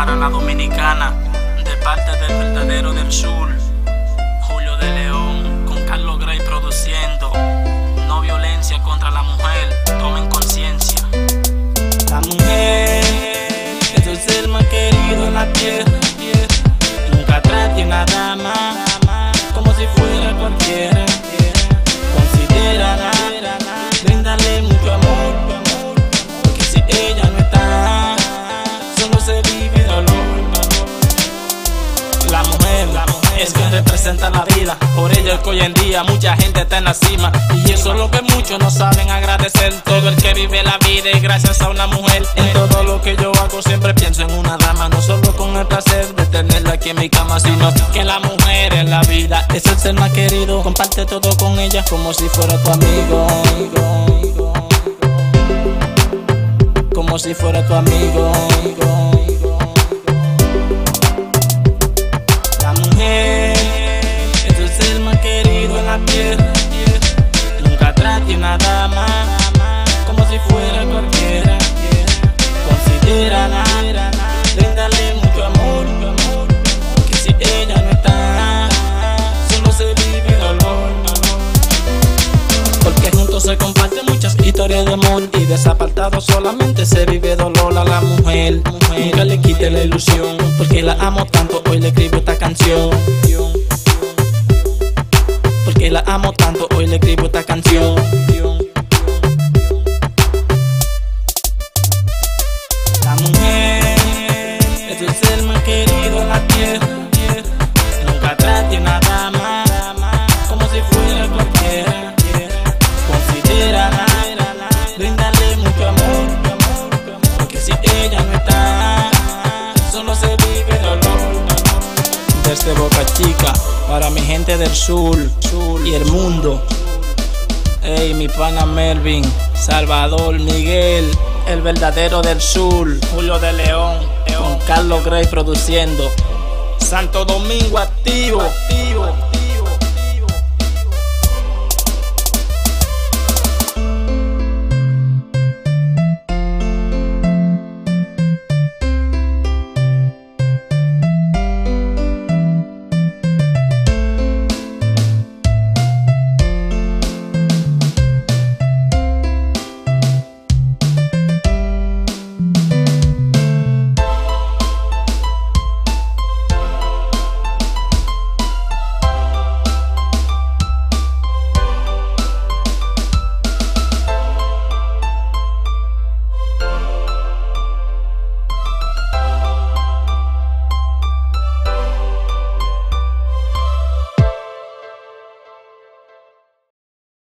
para la dominicana, de parte del verdadero del sur, Julio de León, con Carlos Gray produciendo. No violencia contra la mujer, tomen conciencia. La mujer es el ser más querido en la tierra. Nunca trate a dama como si fuera cualquiera. Es quien representa la vida. Por ella es que hoy en día mucha gente está en la cima. Y eso es lo que muchos no saben agradecer. Todo el que vive la vida es gracias a una mujer. En todo lo que yo hago siempre pienso en una dama. No solo con el placer de tenerla aquí en mi cama, sino que la mujer en la vida es el ser más querido. Comparte todo con ella como si fuera tu amigo. Como si fuera tu amigo. Dama como si fuera cualquiera. Considérala, bríndale mucho amor. Que si ella no está, solo se vive dolor. Porque juntos se comparten muchas historias de amor y desapartado solamente se vive dolor a la mujer. Nunca le quite la ilusión, porque la amo tanto, hoy le escribo esta canción. Porque la amo tanto, hoy le escribo esta canción. La mujer Desde Boca Chica, para mi gente del sur, sur y el mundo. Ey, mi pana Melvin, Salvador, Miguel, el verdadero del sur, Julio de León, con Carlos Gray produciendo. Santo Domingo activo, activo.